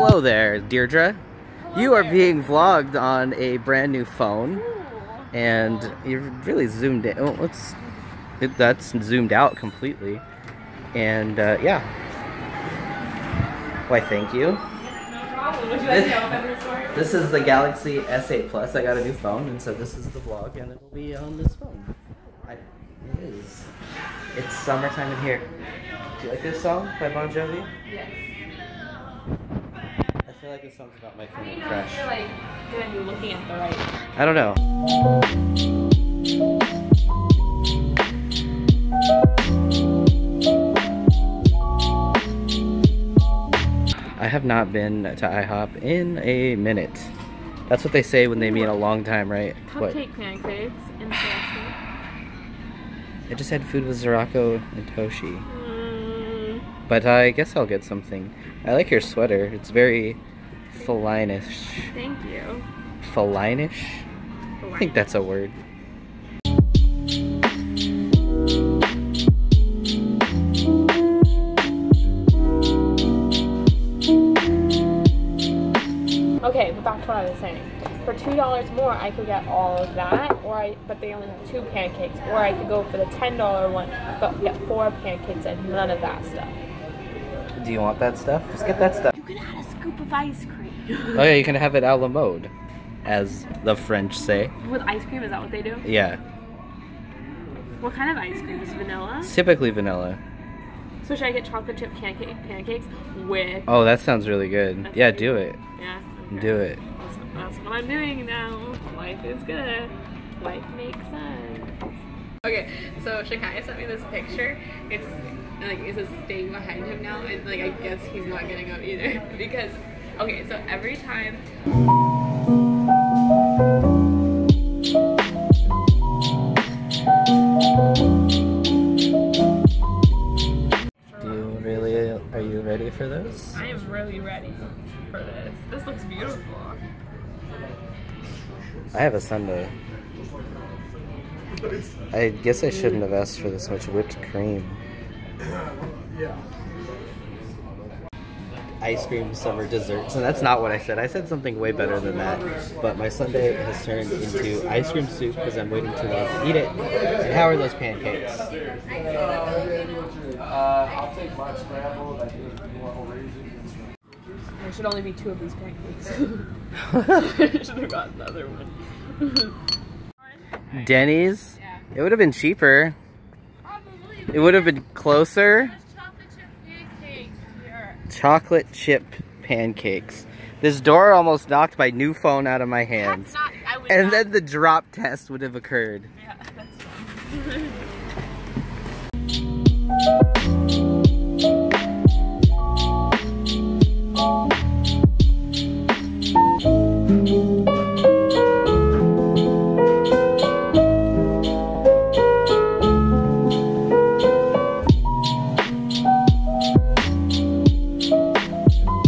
hello there, Deirdra. Hello you are there. being vlogged on a brand new phone, and you're really zoomed in. Oh, let's. It, that's zoomed out completely, and uh, yeah. Why, thank you. No you like to know about the story? This is the Galaxy S8 Plus. I got a new phone, and so this is the vlog, and it will be on this phone. I, it is. It's summertime in here. Do you like this song by Bon Jovi? Yes. I feel like this song's about my you know crush. You're like gonna be looking at the right. I don't know. I have not been to IHOP in a minute. That's what they say when they mean a long time, right? What? Pancakes in Sassy. I just had food with Zorako and Toshi. Mm, But I guess I'll get something. I like your sweater. It's very felinish. thank you. Felinish? I think that's a word. Okay, but back to what I was saying. For two dollars more, I could get all of that, or I but they only have two pancakes, or I could go for the ten dollar one, but get four pancakes and none of that stuff. Do you want that stuff? Just get that stuff. You can add a scoop of ice cream. Oh yeah, you can have it a la mode, as the French say. With ice cream, is that what they do? Yeah, What kind of ice cream is vanilla? typically vanilla. So should I get chocolate chip pancake pancakes with? Oh, that sounds really good. Yeah, do it. Yeah. okay. Do it. That's, that's what I'm doing now. Life is good. Life makes sense. Okay, so Shakai sent me this picture. It's like it says staying behind him now, and like I guess he's not getting up either because okay, so every time Do you really? Are you ready for this? I am really ready for this. This looks beautiful. I have a sundae. I guess I shouldn't have asked for this much whipped cream. Ice cream, summer desserts, and that's not what I said. I said something way better than that. But my sundae has turned into ice cream soup because I'm waiting too long to eat it. And how are those pancakes? Uh, I'll take my scrambled. I think more raisins. There should only be two of these pancakes. should have got another one. Denny's. It would have been cheaper. It would have been closer. Chocolate chip pancakes. This door almost knocked my new phone out of my hands. Not, And not- then the drop test would have occurred. Yeah,